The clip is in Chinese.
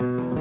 음